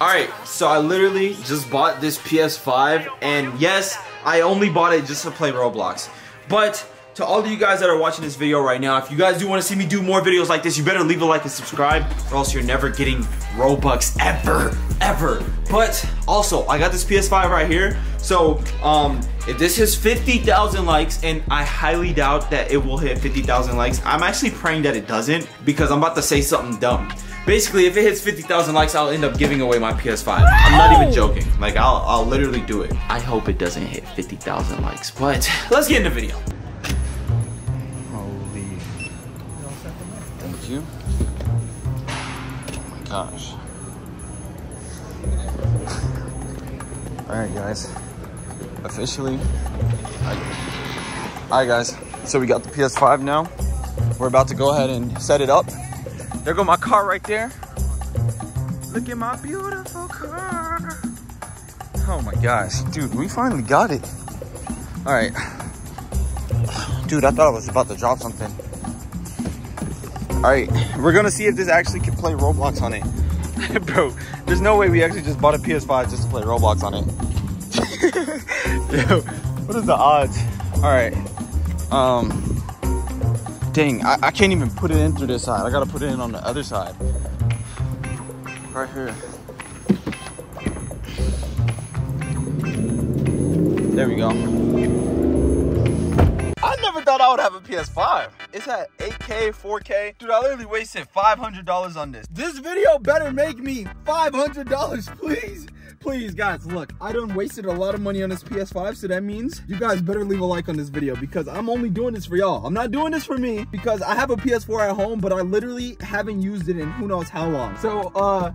Alright, so I literally just bought this PS5, and yes, I only bought it just to play Roblox. But to all of you guys that are watching this video right now, if you guys do want to see me do more videos like this, you better leave a like and subscribe, or else you're never getting Robux ever, ever. But also, I got this PS5 right here, so um, if this hits 50,000 likes, and I highly doubt that it will hit 50,000 likes, I'm actually praying that it doesn't, because I'm about to say something dumb. Basically, if it hits 50,000 likes, I'll end up giving away my PS5. I'm not even joking. Like, I'll, I'll literally do it. I hope it doesn't hit 50,000 likes, but let's get in the video. Holy. Thank you. Oh my gosh. Alright, guys. Officially. Alright, guys. So we got the PS5 now. We're about to go ahead and set it up. There go my car right there. Look at my beautiful car. Oh my gosh, dude, we finally got it. All right. Dude, I thought I was about to drop something. All right, we're gonna see if this actually can play Roblox on it. Bro, there's no way we actually just bought a PS5 just to play Roblox on it. Yo, what is the odds? All right. Um, Dang, I, I can't even put it in through this side. I gotta put it in on the other side. Right here. There we go. I never thought I would have a PS5. It's at 8K, 4K. Dude, I literally wasted $500 on this. This video better make me $500, please. Please, guys, look, I done wasted a lot of money on this PS5, so that means you guys better leave a like on this video because I'm only doing this for y'all. I'm not doing this for me because I have a PS4 at home, but I literally haven't used it in who knows how long. So, uh,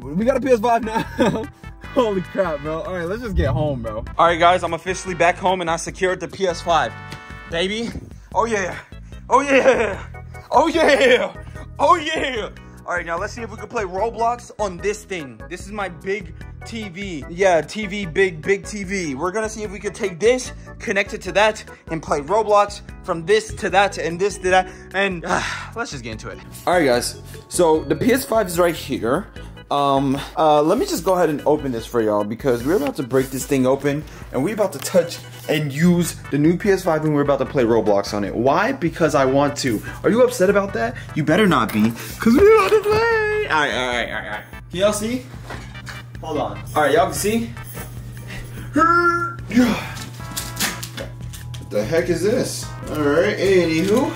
we got a PS5 now. Holy crap, bro. All right, let's just get home, bro. All right, guys, I'm officially back home and I secured the PS5. Baby. Oh, yeah. Oh, yeah. Oh, yeah. Oh, yeah. All right, now let's see if we can play Roblox on this thing. This is my big TV. Yeah, TV, big, big TV. We're gonna see if we could take this, connect it to that, and play Roblox from this to that and this to that. And uh, let's just get into it. All right, guys. So the PS5 is right here. Um, uh, let me just go ahead and open this for y'all because we're about to break this thing open and we're about to touch and use the new PS5 and we're about to play Roblox on it. Why? Because I want to. Are you upset about that? You better not be because we're about to play. All right, all right, all right. Can y'all see? Hold on. All right, y'all can see? What the heck is this? All right, anywho.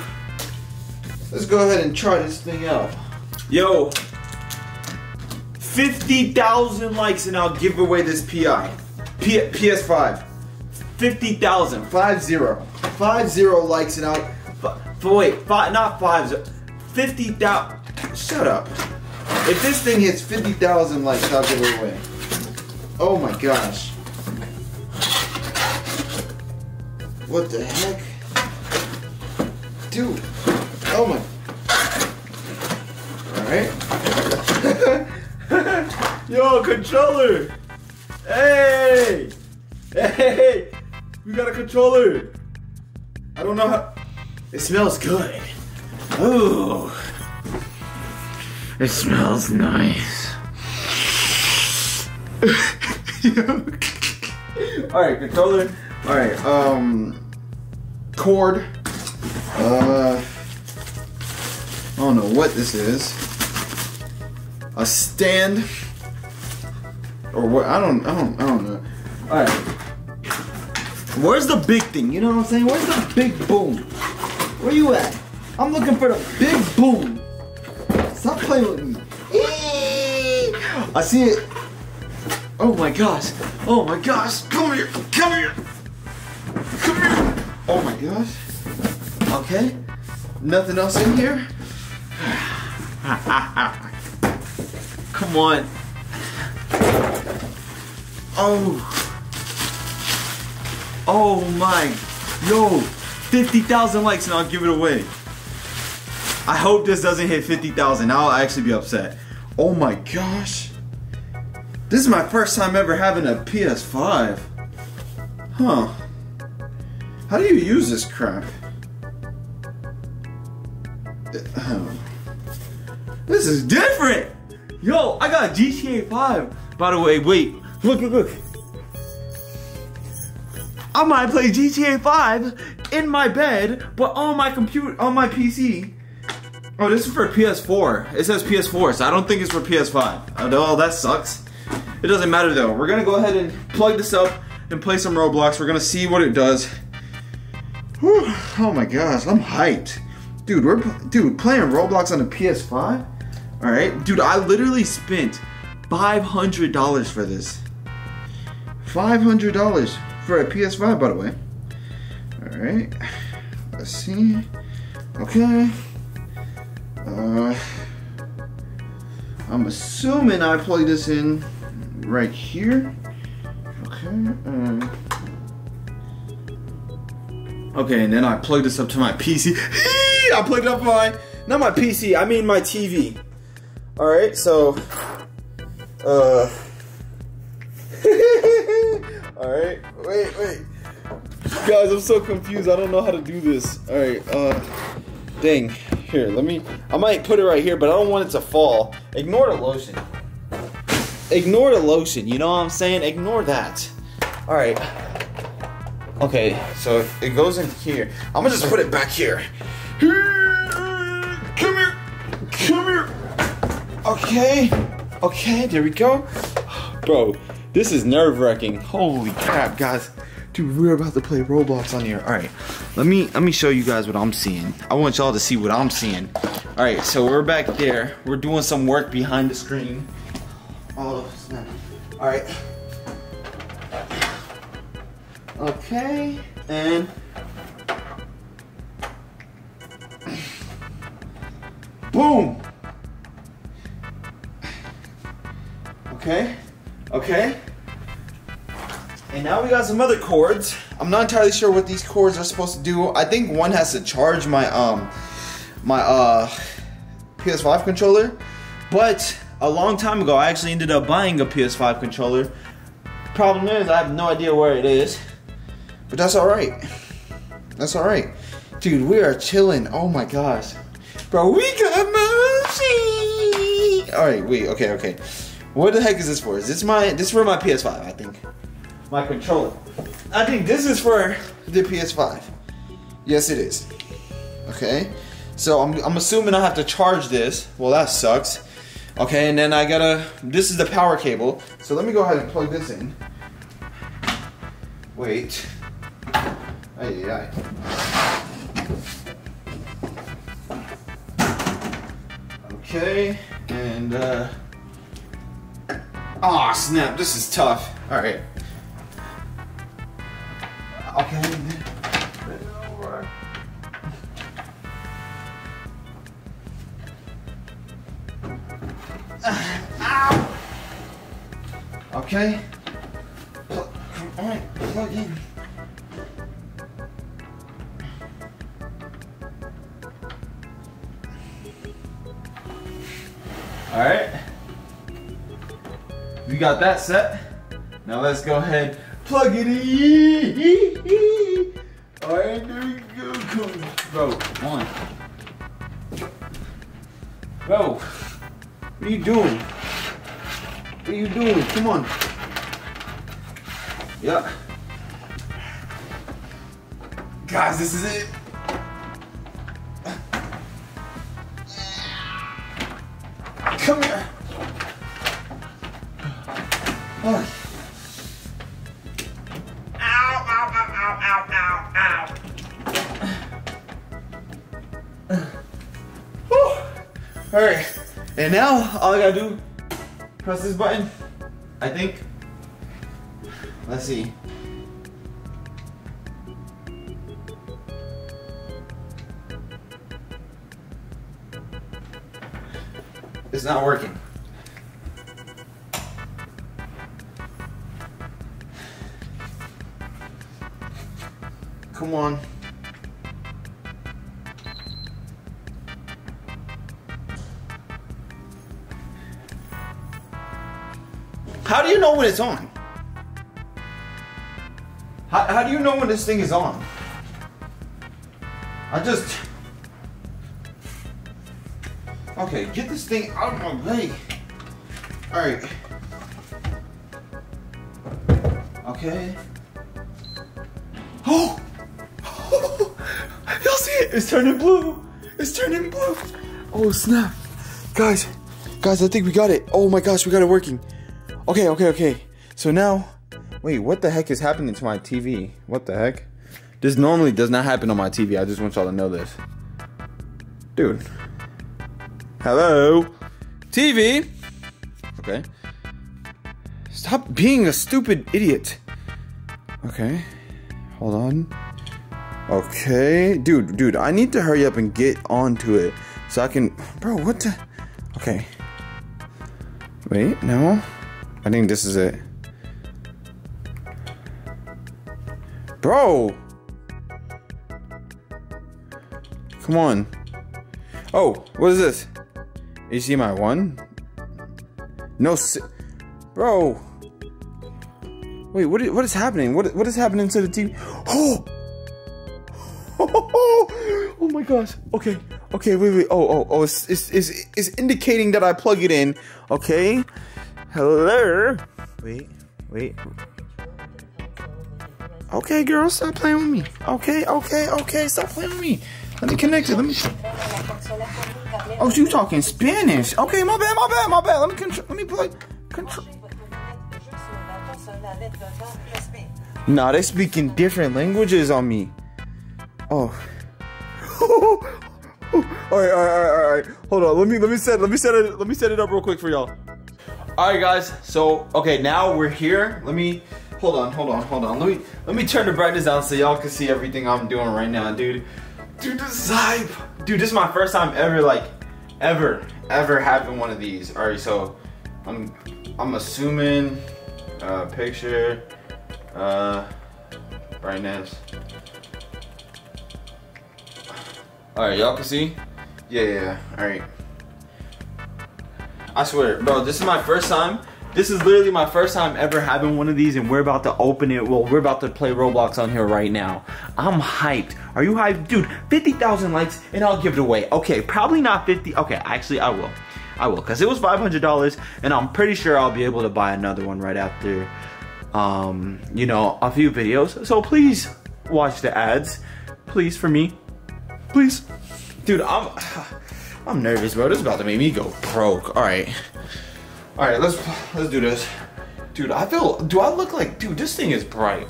Let's go ahead and try this thing out. Yo, 50,000 likes and I'll give away this PI. P PS5. 50,000. 5 0. 5 0 likes and I'll. F wait, five, not 5 50,000. Shut up. If this thing hits 50,000 likes, I'll give it away. Oh my gosh. What the heck? Dude. Oh my. Alright. Yo, controller! Hey! Hey! We got a controller! I don't know how. It smells good. Ooh. It smells nice. Alright, controller. Alright, um. Cord. Uh. I don't know what this is. A stand. Or what? I don't. I don't. I don't know. All right. Where's the big thing? You know what I'm saying? Where's the big boom? Where you at? I'm looking for the big boom. Stop playing with me. I see it. Oh my gosh. Oh my gosh. Come here. Come here. Come here. Oh my gosh. Okay. Nothing else in here? Come on. Oh. Oh my. Yo. 50,000 likes and I'll give it away. I hope this doesn't hit 50,000. I'll actually be upset. Oh my gosh. This is my first time ever having a PS5. Huh. How do you use this crap? This is different. Yo, I got GTA 5. By the way, wait. Look, look, look. I might play GTA 5 in my bed, but on my computer, on my PC. Oh, this is for PS4. It says PS4, so I don't think it's for PS5. Oh, that sucks. It doesn't matter though. We're gonna go ahead and plug this up and play some Roblox. We're gonna see what it does. Whew. Oh my gosh, I'm hyped. Dude, we're dude playing Roblox on the PS5. All right, dude, I literally spent $500 for this. $500 for a PS5, by the way. All right, let's see. Okay. Uh, I'm assuming I plug this in right here. Okay. Um, okay, and then I plug this up to my PC. I plugged up my, not my PC, I mean my TV. All right, so, uh, all right, wait, wait. Guys, I'm so confused. I don't know how to do this. All right, uh, dang. Here, let me, I might put it right here, but I don't want it to fall. Ignore the lotion. Ignore the lotion, you know what I'm saying? Ignore that. All right. Okay, so it goes in here. I'm gonna just put it back here. Come here, come here. Okay, okay, there we go. Bro, this is nerve wracking. Holy crap, guys. Dude, we're about to play Roblox on here. All right, let me let me show you guys what I'm seeing. I want y'all to see what I'm seeing. All right, so we're back there. We're doing some work behind the screen. All right. Okay, and boom. Okay, okay. And now we got some other cords. I'm not entirely sure what these cords are supposed to do. I think one has to charge my um my uh PS5 controller. But a long time ago I actually ended up buying a PS5 controller. Problem is I have no idea where it is. But that's alright. That's alright. Dude, we are chilling. Oh my gosh. Bro, we got motion. Alright, wait, okay, okay. What the heck is this for? Is this my this is for my PS5, I think my controller. I think this is for the PS5. Yes, it is. Okay, so I'm, I'm assuming I have to charge this. Well, that sucks. Okay, and then I gotta, this is the power cable. So let me go ahead and plug this in. Wait. Ay, ay, Okay, and uh, oh snap, this is tough. All right. Okay. Ow. Okay. Plug, in. All right. We got that set. Now let's go ahead plug it in. All right, there we go. Come, bro, come on. Bro, what are you doing? What are you doing? Come on. Yeah. Guys, this is it. Now all I gotta do, press this button, I think. Let's see. It's not working. Come on. How do you know when it's on? How, how do you know when this thing is on? I just... Okay, get this thing out of my way. All right. Okay. Oh! Y'all see it? It's turning blue. It's turning blue. Oh snap. Guys, guys, I think we got it. Oh my gosh, we got it working. Okay, okay, okay. So now, wait, what the heck is happening to my TV? What the heck? This normally does not happen on my TV. I just want y'all to know this. Dude. Hello? TV? Okay. Stop being a stupid idiot. Okay. Hold on. Okay. Dude, dude, I need to hurry up and get onto it so I can. Bro, what the. Okay. Wait, no. I think this is it. Bro! Come on. Oh, what is this? HDMI 1? No, bro. Wait, what is, what is happening? What what is happening to the TV? Oh! oh my gosh. Okay. Okay, wait, wait. Oh, oh, oh. It's, it's, it's, it's indicating that I plug it in. Okay. Hello. Wait, wait. Okay, girl, stop playing with me. Okay, okay, okay, stop playing with me. Let me connect it. Let me. Oh, you talking Spanish? Okay, my bad, my bad, my bad. Let me control. Let me play. Control. Nah, they're speaking different languages on me. Oh. all right, all right, all right, all right. Hold on. Let me let me set let me set it let me set it up real quick for y'all. All right, guys. So okay, now we're here. Let me hold on, hold on, hold on. Let me let me turn the brightness down so y'all can see everything I'm doing right now, dude. Dude, this is hype. Dude, this is my first time ever like ever ever having one of these. All right, so I'm I'm assuming uh, picture uh, brightness. All right, y'all can see. Yeah, yeah, yeah. All right. I swear, bro, this is my first time. This is literally my first time ever having one of these, and we're about to open it. Well, we're about to play Roblox on here right now. I'm hyped. Are you hyped? Dude, 50,000 likes, and I'll give it away. Okay, probably not 50. Okay, actually, I will. I will, because it was $500, and I'm pretty sure I'll be able to buy another one right after, um, you know, a few videos. So please watch the ads. Please, for me. Please. Dude, I'm... I'm nervous, bro. This is about to make me go broke. All right. All right, let's let's do this. Dude, I feel, do I look like, dude, this thing is bright.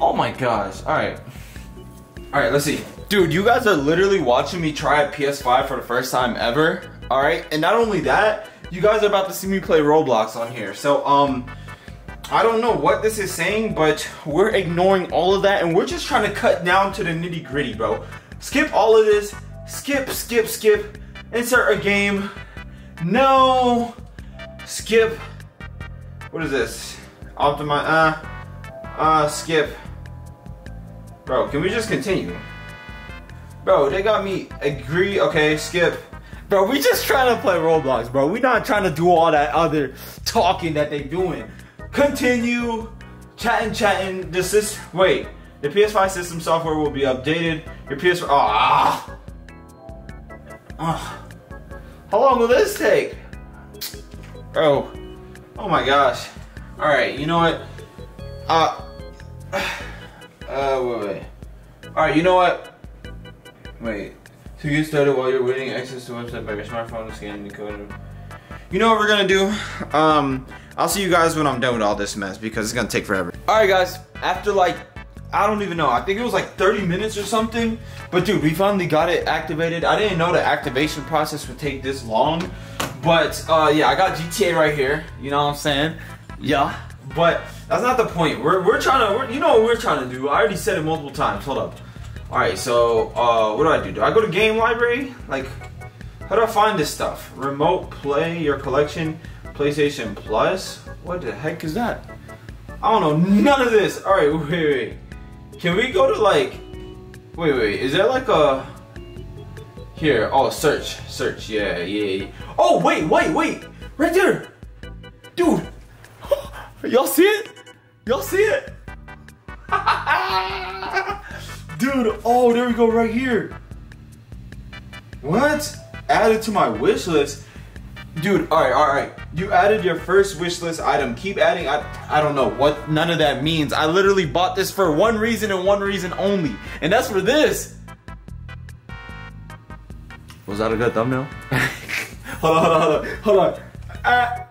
Oh my gosh. All right. All right, let's see. Dude, you guys are literally watching me try a PS5 for the first time ever. All right, and not only that, you guys are about to see me play Roblox on here. So, um, I don't know what this is saying, but we're ignoring all of that and we're just trying to cut down to the nitty gritty, bro. Skip all of this. Skip, skip, skip. Insert a game. No. Skip. What is this? Optimize. Uh. Uh. Skip. Bro, can we just continue? Bro, they got me agree. Okay, skip. Bro, we just trying to play Roblox, bro. We not trying to do all that other talking that they doing. Continue. Chatting, chatting. This is wait. The PS5 system software will be updated. Your PS4. Ah. Ah. How long will this take? Oh, Oh my gosh. Alright, you know what? Uh. Uh, wait, wait. Alright, you know what? Wait. To get started while you're waiting, access to website by your smartphone, scanning the code. You know what we're gonna do? Um, I'll see you guys when I'm done with all this mess because it's gonna take forever. Alright guys, after like, I don't even know, I think it was like 30 minutes or something. But dude, we finally got it activated. I didn't know the activation process would take this long. But uh, yeah, I got GTA right here. You know what I'm saying? Yeah. But that's not the point. We're, we're trying to, we're, you know what we're trying to do. I already said it multiple times. Hold up. All right, so uh, what do I do? Do I go to game library? Like, how do I find this stuff? Remote play your collection, PlayStation Plus. What the heck is that? I don't know none of this. All right, wait, wait. Can we go to like? Wait, wait. Is there like a? Here. Oh, search, search. Yeah, yeah. yeah. Oh, wait, wait, wait. Right there, dude. Y'all see it? Y'all see it? Dude, oh, there we go, right here. What? Added to my wish list. Dude, all right, all right. You added your first wish list item. Keep adding. I, I don't know what none of that means. I literally bought this for one reason and one reason only, and that's for this. Was that a good thumbnail? hold on, hold on, hold on, hold on. Uh,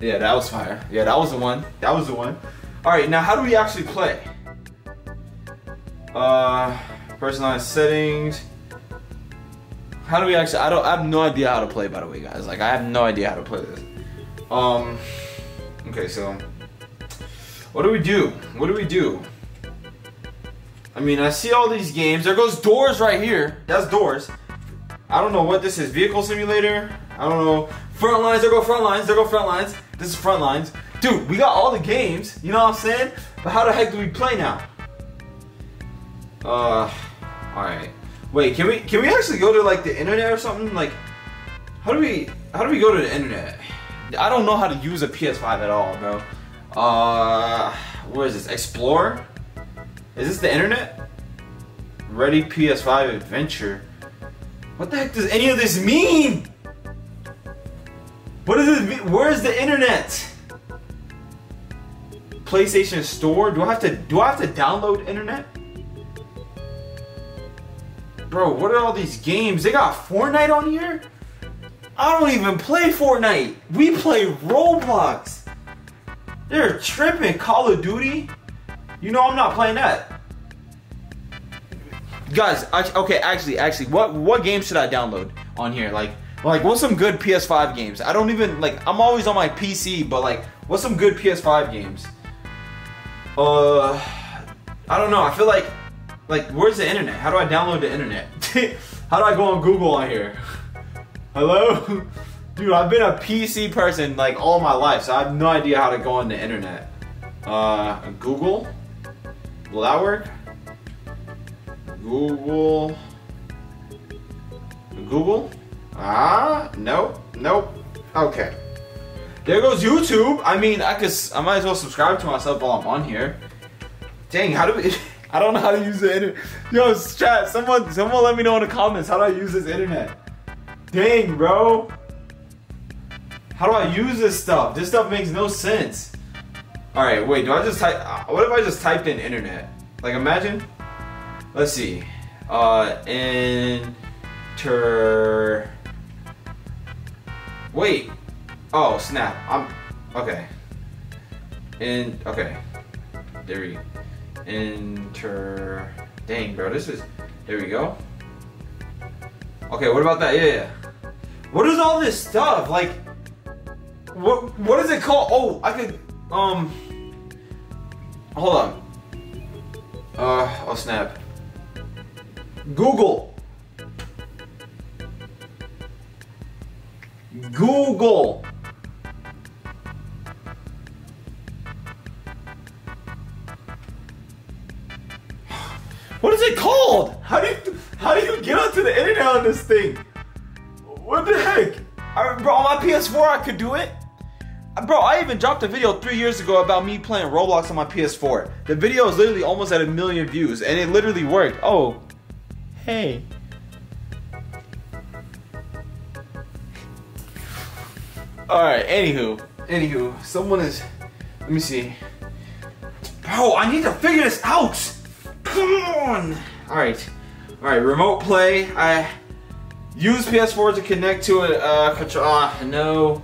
yeah, that was fire. Yeah, that was the one. That was the one. All right, now how do we actually play? Uh, personalized settings. How do we actually? I don't. I have no idea how to play. By the way, guys. Like, I have no idea how to play this. Um. Okay, so what do we do? What do we do? I mean, I see all these games. There goes doors right here. That's doors. I don't know what this is. Vehicle simulator. I don't know. Front lines. There go front lines. There go front lines. This is front lines. Dude, we got all the games. You know what I'm saying? But how the heck do we play now? Uh. All right. Wait, can we can we actually go to like the internet or something? Like, how do we how do we go to the internet? I don't know how to use a PS5 at all, bro. Uh, where is this? Explore? Is this the internet? Ready PS5 Adventure. What the heck does any of this mean? What does it mean? Where's the internet? PlayStation Store? Do I have to do I have to download internet? Bro, what are all these games? They got Fortnite on here? I don't even play Fortnite. We play Roblox. They're tripping. Call of Duty? You know I'm not playing that. Guys, okay, actually, actually, what what games should I download on here? Like, like what's some good PS5 games? I don't even like. I'm always on my PC, but like, what's some good PS5 games? Uh, I don't know. I feel like like, where's the internet? How do I download the internet? How do I go on Google on here? Hello? Dude, I've been a PC person like all my life, so I have no idea how to go on the internet. Uh, Google? Will that work? Google. Google? Ah, nope, nope. Okay. There goes YouTube. I mean, I could, I might as well subscribe to myself while I'm on here. Dang, how do we? I don't know how to use the internet. Yo, chat, someone, someone let me know in the comments how do I use this internet. Dang, bro. How do I use this stuff? This stuff makes no sense. All right, wait, do I just type, uh, what if I just typed in internet? Like imagine, let's see, uh, enter, wait, oh snap, I'm, okay, in, okay, there we go. Enter. Dang, bro, this is. There we go. Okay, what about that? Yeah, yeah. What is all this stuff? Like, what what is it called? Oh, I could. Um. Hold on. Uh, oh snap. Google. Google. On this thing? What the heck? I, bro, on my PS4 I could do it. Uh, bro, I even dropped a video three years ago about me playing Roblox on my PS4. The video is literally almost at a million views, and it literally worked. Oh, hey. All right. Anywho, anywho, someone is. Let me see. Bro, I need to figure this out. Come on! Alright. Alright, remote play. I use PS4 to connect to it. Uh, control. Uh, no.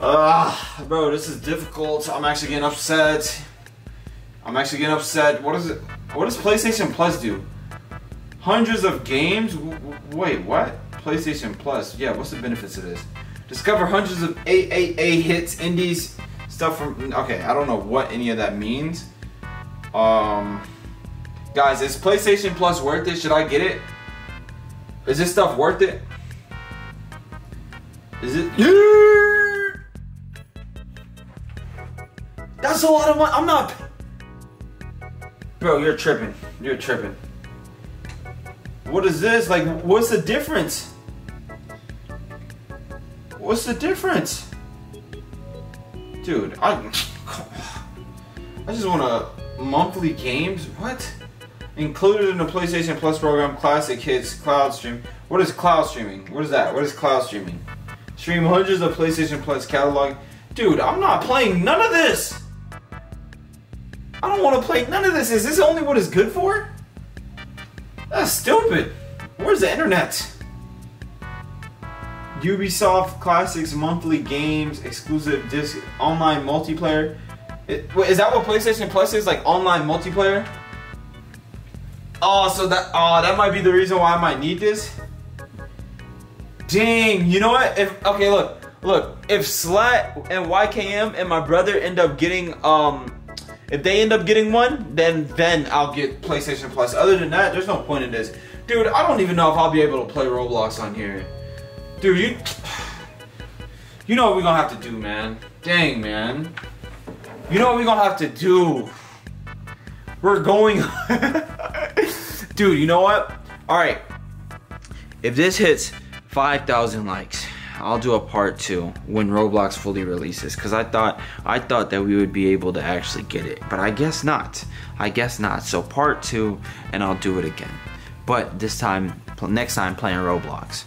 Ah, bro, this is difficult. I'm actually getting upset. I'm actually getting upset. What is it? What does PlayStation Plus do? Hundreds of games? Wait, what? PlayStation Plus. Yeah, what's the benefits of this? Discover hundreds of AAA hits, indies, stuff from. Okay, I don't know what any of that means. Um. Guys, is PlayStation Plus worth it? Should I get it? Is this stuff worth it? Is it? Yeah! That's a lot of money. I'm not. Bro, you're tripping. You're tripping. What is this? Like, what's the difference? What's the difference? Dude, I. I just want to monthly games. What? Included in the PlayStation Plus program, Classic Hits Cloud Stream. What is cloud streaming? What is that? What is cloud streaming? Stream hundreds of PlayStation Plus catalog. Dude, I'm not playing none of this. I don't want to play none of this. Is this only what it's good for? That's stupid. Where's the internet? Ubisoft Classics monthly games, exclusive disc, online multiplayer. It, wait, is that what PlayStation Plus is? Like online multiplayer? Oh, so that oh that might be the reason why I might need this. Dang, you know what? If okay, look, look. If Slat and YKM and my brother end up getting um, if they end up getting one, then then I'll get PlayStation Plus. Other than that, there's no point in this, dude. I don't even know if I'll be able to play Roblox on here, dude. You, you know what we're gonna have to do, man? Dang, man. You know what we're gonna have to do? We're going, dude. You know what? All right. If this hits 5,000 likes, I'll do a part two when Roblox fully releases. Cause I thought I thought that we would be able to actually get it, but I guess not. I guess not. So part two, and I'll do it again. But this time, next time playing Roblox.